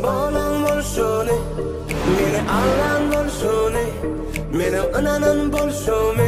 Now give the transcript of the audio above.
벙벙한 볼소네 미래 알란 볼소네 미래 은하는 볼소네